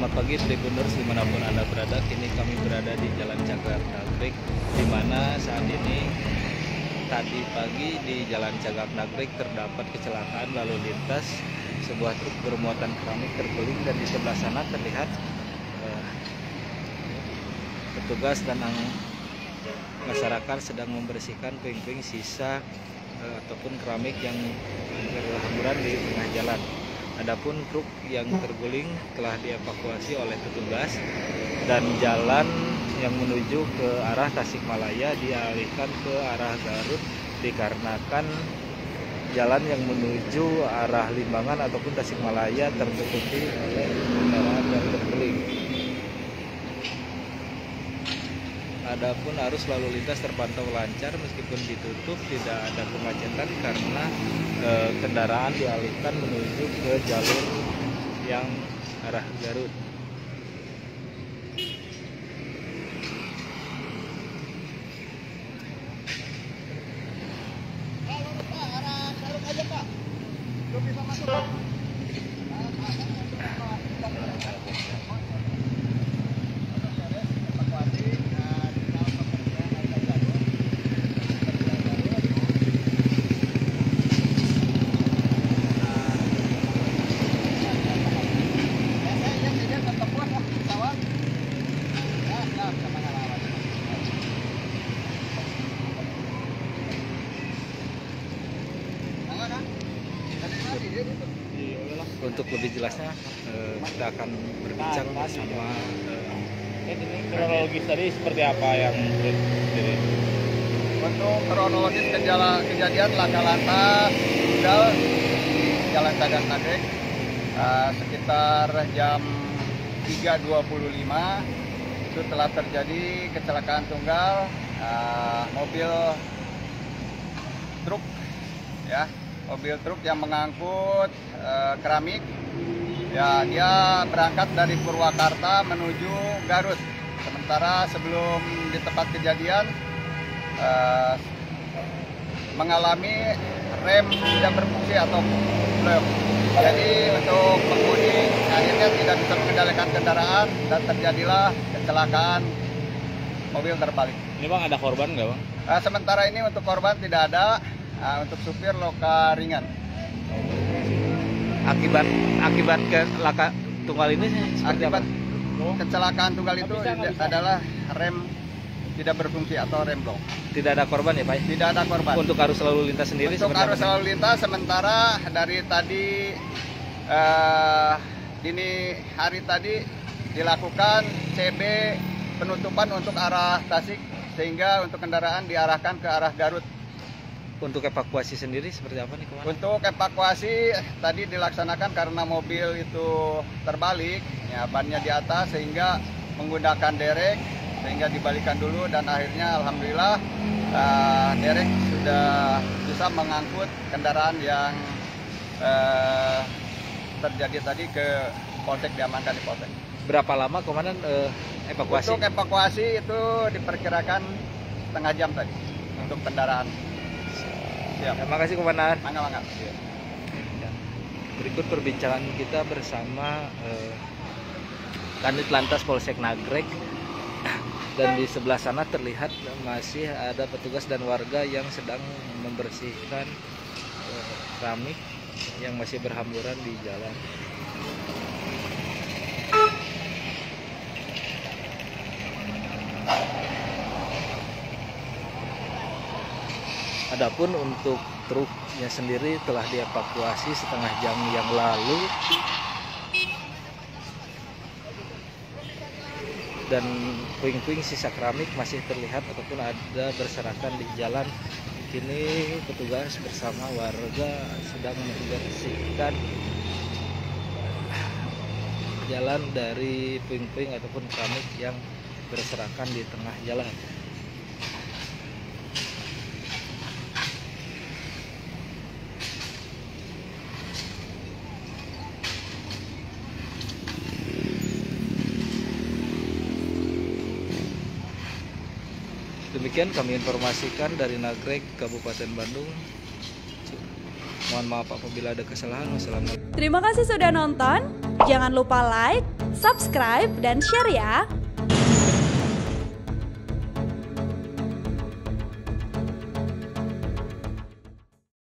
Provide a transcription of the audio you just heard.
Selamat pagi Tribuners di mana pun Anda berada Kini kami berada di Jalan Cagak Nagrek di mana saat ini tadi pagi di Jalan Cagak Nagrek terdapat kecelakaan lalu lintas Sebuah truk bermuatan keramik terguling dan di sebelah sana terlihat eh, petugas dan masyarakat sedang membersihkan puing-puing sisa eh, ataupun keramik yang berhamburan di tengah jalan. Adapun truk yang terguling telah dievakuasi oleh petugas dan jalan yang menuju ke arah Tasikmalaya dialihkan ke arah Garut dikarenakan jalan yang menuju arah Limbangan ataupun Tasikmalaya tertutupi oleh kendaraan yang terguling. Adapun arus lalu lintas terpantau lancar meskipun ditutup tidak ada kemacetan karena eh, kendaraan dialihkan menuju ke jalur yang arah Garut. Untuk lebih jelasnya eh, kita akan berbincang bersama eh, kronologis tadi seperti apa yang Untuk kronologis kejala, kejadian laka lantas tunggal Jalan Cagak Nagrek eh, sekitar jam 3.25 itu telah terjadi kecelakaan tunggal eh, mobil truk ya mobil truk yang mengangkut keramik ya dia berangkat dari Purwakarta menuju Garut sementara sebelum di tempat kejadian eh, mengalami rem tidak berfungsi atau belum. Jadi untuk pengemudi akhirnya tidak bisa mengendalikan kendaraan dan terjadilah kecelakaan mobil terbalik. ini bang ada korban nggak bang Eh, sementara ini untuk korban tidak ada, Eh, untuk supir luka ringan. Akibat akibat ke laka tunggal ini seperti Akibat apa? kecelakaan tunggal itu bisa, bisa. adalah rem tidak berfungsi atau rem blok. Tidak ada korban ya Pak? Tidak ada korban. Untuk arus lalu lintas sendiri Untuk arus apa? lalu lintas sementara dari tadi eh, dini hari tadi dilakukan CB penutupan untuk arah Tasik sehingga untuk kendaraan diarahkan ke arah Garut. Untuk evakuasi sendiri seperti apa nih ke mana? Untuk evakuasi tadi dilaksanakan karena mobil itu terbalik, ya bannya di atas sehingga menggunakan derek sehingga dibalikan dulu dan akhirnya alhamdulillah eh, derek sudah bisa mengangkut kendaraan yang eh, terjadi tadi ke Polsek diamankan di Polsek. Berapa lama komandan eh, evakuasi? Untuk evakuasi itu diperkirakan setengah jam tadi untuk kendaraan. Siap. Terima kasih komandan. Mangga mangga. Berikut perbincangan kita bersama eh, Kanit Lantas Polsek Nagrek dan di sebelah sana terlihat masih ada petugas dan warga yang sedang membersihkan eh, keramik yang masih berhamburan di jalan. Adapun untuk truknya sendiri telah dievakuasi setengah jam yang lalu dan puing-puing sisa keramik masih terlihat ataupun ada berserakan di jalan. Kini petugas bersama warga sedang membersihkan jalan dari puing-puing ataupun keramik yang berserakan di tengah jalan. Demikian kami informasikan dari Nagrek, Kabupaten Bandung. Mohon maaf apabila ada kesalahan. Wassalamualaikum. Terima kasih sudah nonton. Jangan lupa like, subscribe dan share ya.